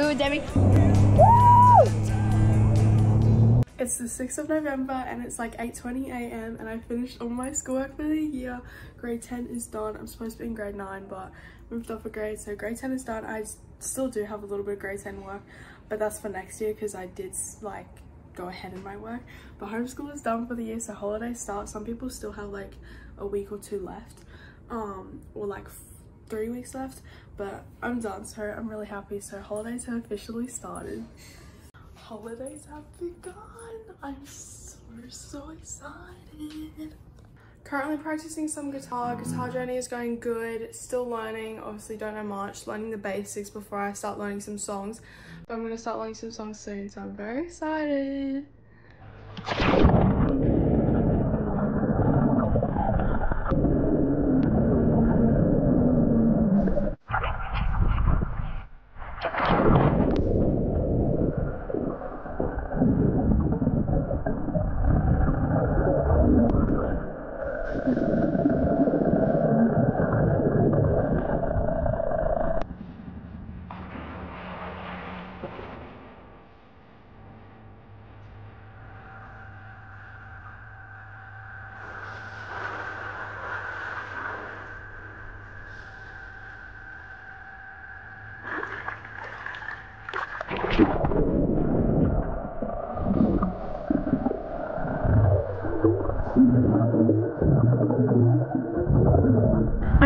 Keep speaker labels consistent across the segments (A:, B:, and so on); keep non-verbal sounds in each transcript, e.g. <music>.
A: Debbie.
B: It's the 6th of November and it's like 8.20am and I finished all my schoolwork for the year. Grade 10 is done. I'm supposed to be in grade 9 but moved off a grade so grade 10 is done. I still do have a little bit of grade 10 work but that's for next year because I did like go ahead in my work. But homeschool is done for the year so holidays start. Some people still have like a week or two left um, or like three weeks left but I'm done so I'm really happy. So holidays have officially started. Holidays have begun. I'm so so excited. Currently practicing some guitar. Guitar journey is going good. Still learning. Obviously don't know much. Learning the basics before I start learning some songs. But I'm gonna start learning some songs soon so I'm very excited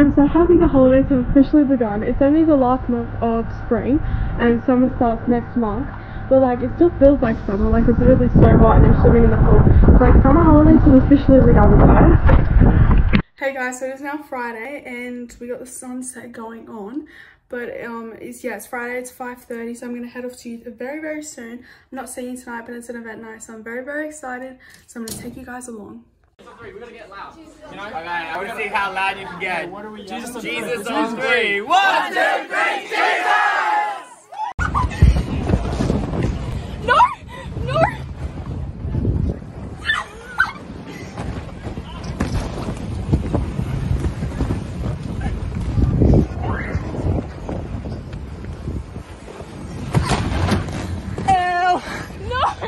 B: I'm so happy the holidays have officially begun. It's only the last month of spring and summer starts next month. But like it still feels like summer, like it's really so hot and I'm swimming in the pool. It's like summer holidays have officially begun guys. Hey guys, so it is now Friday and we got the sunset going on. But um it's yeah, it's Friday, it's 5.30, so I'm gonna head off to you very, very soon. I'm not seeing you tonight, but it's an event night, so I'm very, very excited. So I'm gonna take you guys along.
C: Three, we gotta get loud. You know? Okay, I wanna see how loud you can get. what are we Jesus, Jesus on three. One, two, three, Jesus!
A: No! No!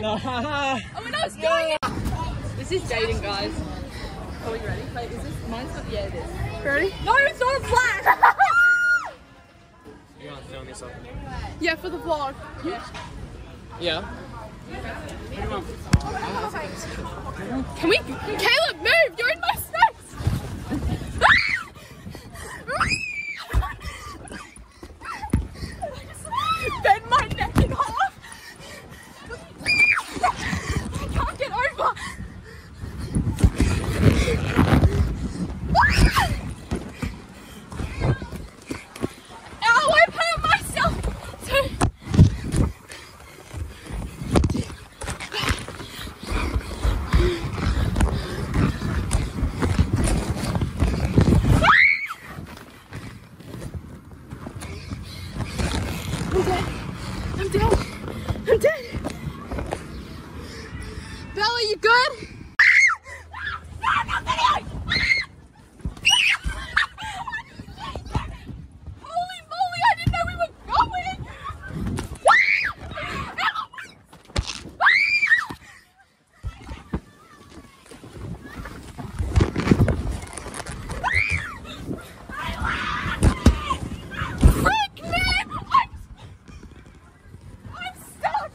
A: No! oh my god, it's going This is dating, guys. Are we ready? Wait, is this mine's not yeah, it is.
B: Ready?
A: No, it's not a black! <laughs>
C: You wanna film yourself?
B: Yeah, for the vlog.
C: Yeah.
A: Can we? Caleb, move! You're in my space! Bend my neck in half! I can't get over! Ow, I've hurt myself! So- I'm dead. I'm dead. Bella, you good? Holy moly, I didn't know we were going. Frick, man! I'm I'm stuck!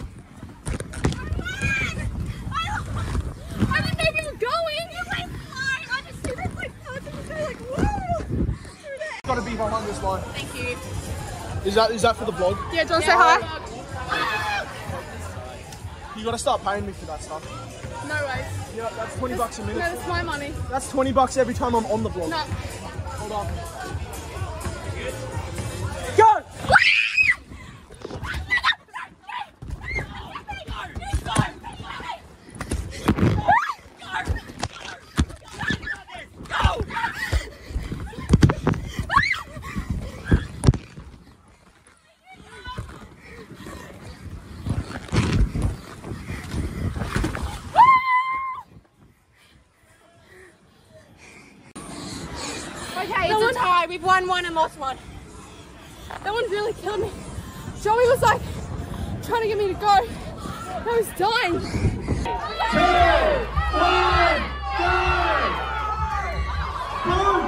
A: I didn't know we were going! You went flying! I just see this like person and go like, whoa!
D: Gotta be behind this line.
A: Thank you.
D: Is that is that for the vlog?
B: Yeah, do you want to say hi?
D: You gotta start paying me for that stuff.
B: No way.
D: Yeah, that's 20 bucks a minute.
B: No,
D: minute.
B: that's my money.
D: That's 20 bucks every time I'm on the vlog.
B: No.
D: Hold on. Go!
A: Okay, it's a tie. We've won one and lost one. That one really killed me. Joey was like,
B: trying to get me to go. I was dying.
C: Who's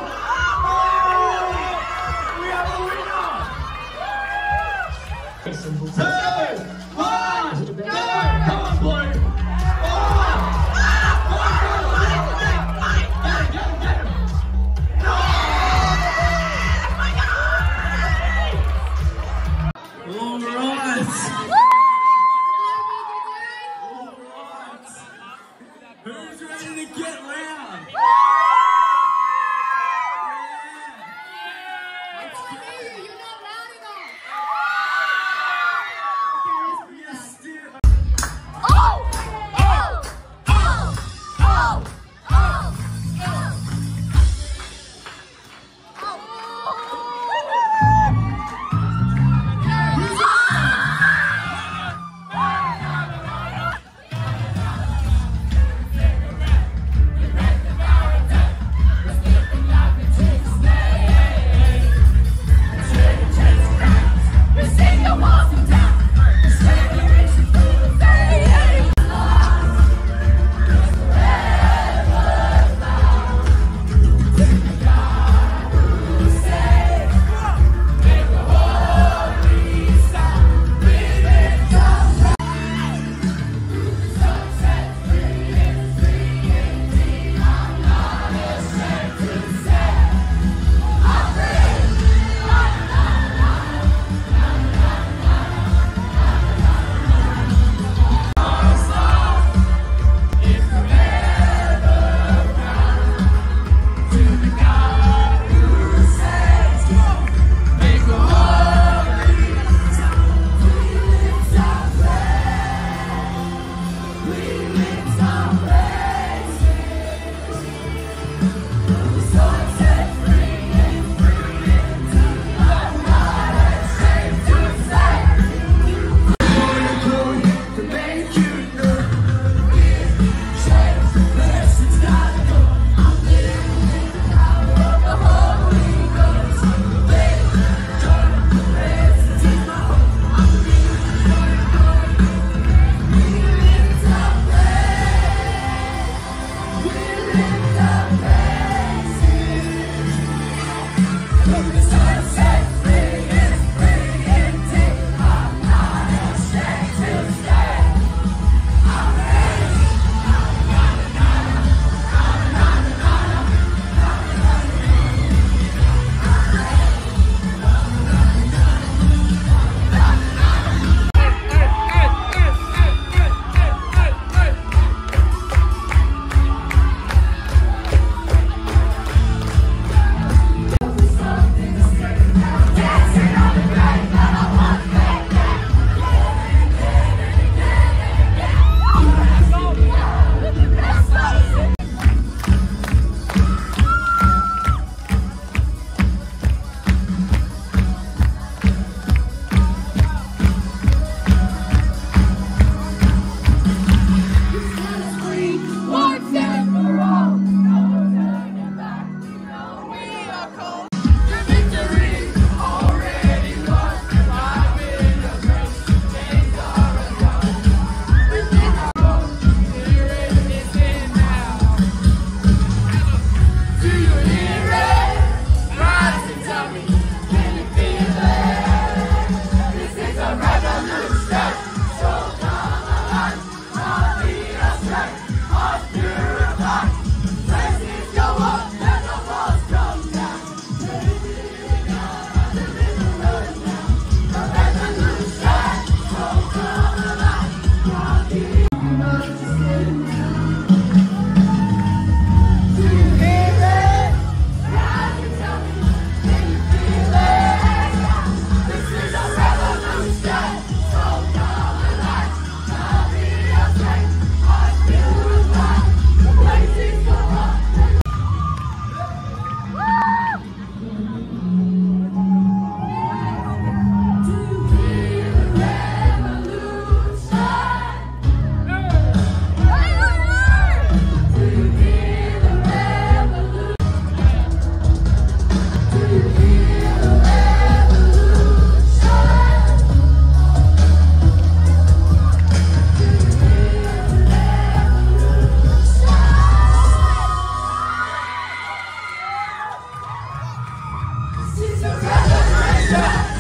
B: Caesar, Caesar, Caesar.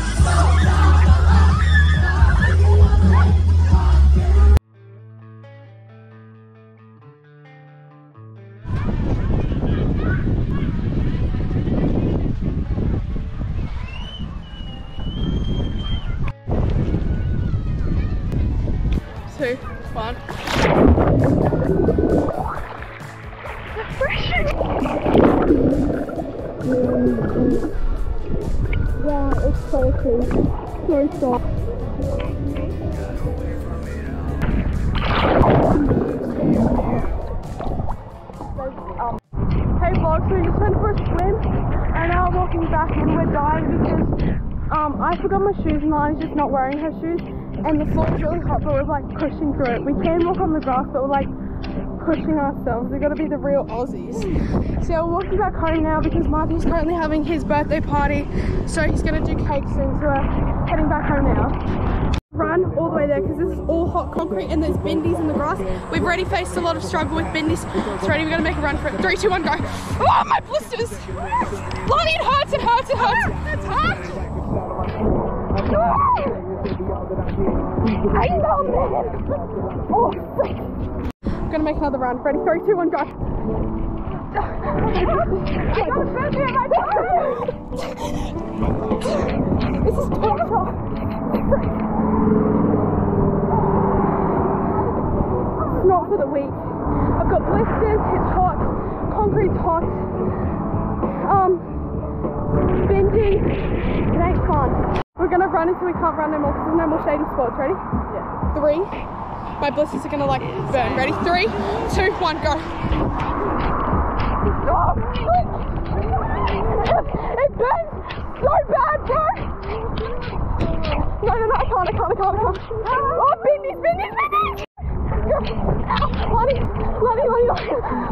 B: I forgot my shoes and Lana's just not wearing her shoes and the floor's really hot but we're like pushing through it. We can walk on the grass but we're like pushing ourselves. We've got to be the real Aussies. So we're walking back home now because Michael's currently having his birthday party so he's going to do cake soon so we're heading back home now run all the way there because this is all hot concrete and there's bindies in the grass. We've already faced a lot of struggle with bindies. So ready, we're gonna make a run for it. Three, two, one, go. Oh, my blisters! Lonnie, it hurts, it hurts, it hurts. It's hot! I'm gonna make another run. Ready, three, two, one, go. This is! It's not for the weak. I've got blisters, it's hot, concrete's hot, um, bending, it ain't fun. We're gonna run until we can't run no more because there's no more shady spots. Ready? Yeah. Three. My blisters are gonna like burn. Ready? Three, two, one, go. Oh, <laughs> it burns so bad, bro. No, no, no, I can't, I can't, I can't, I can't. Oh, bindies, bindies, bindies! Lonnie, Lonnie, Lonnie,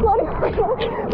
B: Lonnie, Lonnie.